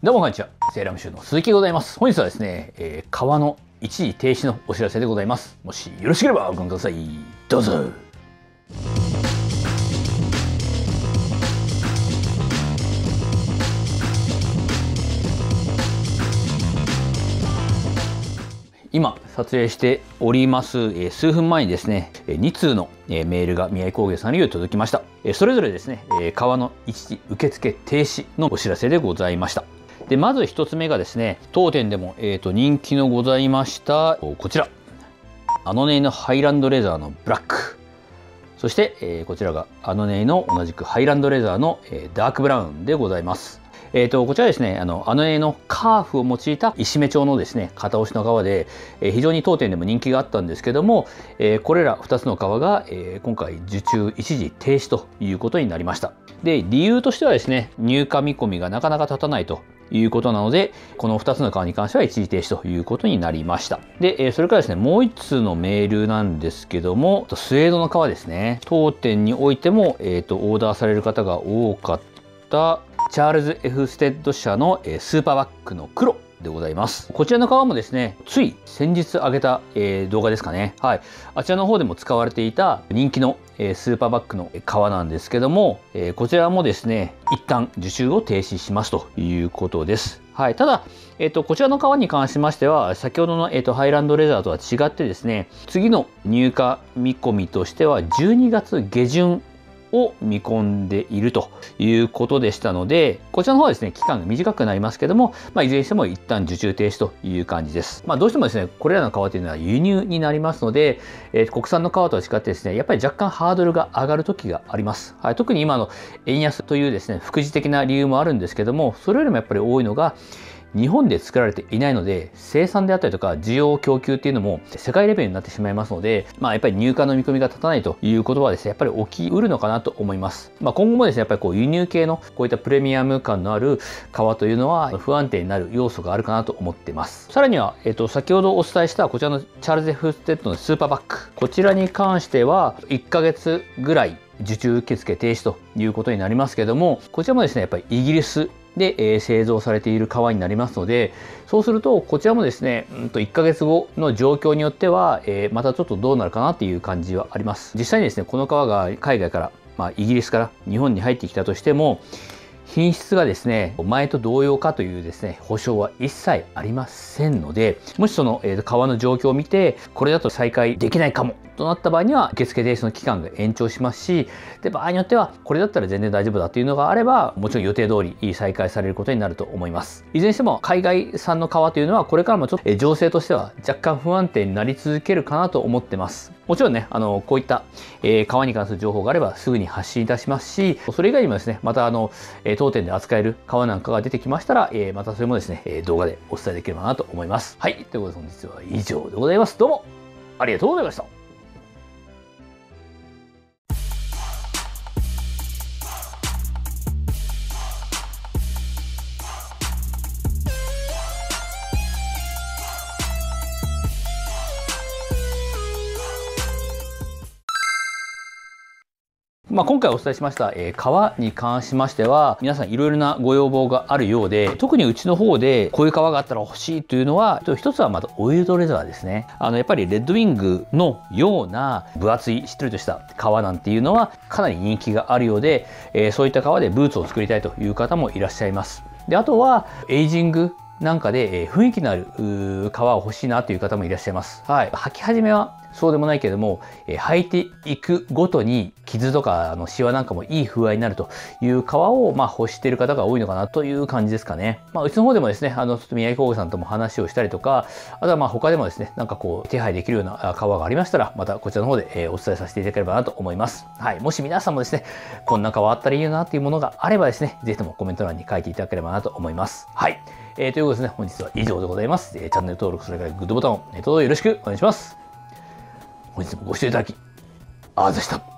どうもこんにちは。セーラムシューの鈴木でございます。本日はですね、えー、川の一時停止のお知らせでございます。もしよろしければご覧ください。どうぞ。今撮影しております、え数分前にですねえ2通のえメールが宮城工芸さんより届きましたえそれぞれですねえ川の一時受付停止のお知らせでございましたでまず1つ目がですね当店でも、えーと、人気のございましたこちら。あのネイのハイランドレザーのブラック。そして、えー、こちらがあのネイの同じくハイランドレザーの、えー、ダークブラウンでございます。えーと、こちらですねあのあの絵のカーフを用いた石目調のですね型押しの革で、えー、非常に当店でも人気があったんですけども、えー、これら2つの革が、えー、今回受注一時停止ということになりました。で理由としてはですね入荷見込みがなかなか立たないと。いうことなので、この2つの革に関しては一時停止ということになりました。で、それからですね、もう1通のメールなんですけども、スウェードの革ですね。当店においても、えーと、オーダーされる方が多かったチャールズ・ F ステッド社のスーパーバックの黒でございます。こちらの革もですね、つい先日上げた、えー、動画ですかね。はい。あちらの方でも使われていた人気の、えー、スーパーバックの革なんですけども、えー、こちらもですね、一旦受注を停止しますということです。はい。ただ、えっ、と、こちらの革に関しましては、先ほどの、えっ、と、ハイランドレザーとは違ってですね、次の入荷見込みとしては、12月下旬を見込んでいるということでしたので、こちらの方はですね、期間が短くなりますけども、まあ、いずれにしても一旦受注停止という感じです。まあ、どうしてもですね、これらの革というのは輸入になりますので、えー、国産の革とは違ってですね、やっぱり若干ハードルが上がる時があります。はい、特に今の円安というですね、副次的な理由もあるんですけども、それよりもやっぱり多いのが、日本で作られていないので生産であったりとか需要供給っていうのも世界レベルになってしまいますので、まあ、やっぱり入荷の見込みが立たないということはですねやっぱり起きうるのかなと思います、まあ、今後もですねやっぱりこう輸入系のこういったプレミアム感のある革というのは不安定になる要素があるかなと思ってます。さらには、えっと、先ほどお伝えしたこちらのチャールズ・ F ステッドのスーパーバック。こちらに関しては1ヶ月ぐらい受注受付停止ということになりますけどもこちらもですねやっぱりイギリスで、えー、製造されている革になりますのでそうするとこちらもですね、うんと1ヶ月後の状況によっては、えー、またちょっとどうなるかなっていう感じはあります。実際にですねこの革が海外から、まあ、イギリスから日本に入ってきたとしても品質がですね、前と同様かというですね、保証は一切ありませんので、もしその、えー、川の状況を見て、これだと再開できないかもとなった場合には、受付停止の期間が延長しますし、で、場合によっては、これだったら全然大丈夫だというのがあれば、もちろん予定通り再開されることになると思います。いずれにしても、海外産の革というのは、これからもちょっと、情勢としては若干不安定になり続けるかなと思ってます。もちろんね、あの、こういった、え、川に関する情報があればすぐに発信いたしますし、それ以外にもですね、またあの、当店で扱える革なんかが出てきましたら、えー、またそれもですね、え動画でお伝えできればなと思います。はい。ということで本日は以上でございます。どうもありがとうございました。まあ、今回お伝えしました、えー、革に関しましては皆さんいろいろなご要望があるようで特にうちの方でこういう革があったら欲しいというのは一つはまたオイルドレザーですねあのやっぱりレッドウィングのような分厚いしっとりとした革なんていうのはかなり人気があるようで、えー、そういった革でブーツを作りたいという方もいらっしゃいますであとはエイジングなんかで、えー、雰囲気のある革を欲しいなという方もいらっしゃいます。はい。履き始めはそうでもないけれども、えー、履いていくごとに傷とかあのシワなんかもいい風合いになるという皮を、まあ、欲している方が多いのかなという感じですかね。まあ、うちの方でもですね、あの、ちょっと宮城工具さんとも話をしたりとか、あとはまあ他でもですね、なんかこう、手配できるような皮がありましたら、またこちらの方で、えー、お伝えさせていただければなと思います。はい。もし皆さんもですね、こんな皮あったらいいよなっていうものがあればですね、ぜひともコメント欄に書いていただければなと思います。はい。えー、ということですね、本日は以上でございます。えー、チャンネル登録、それからグッドボタンを、えー、どうぞよろしくお願いします。本日もご視聴いただき、あざした。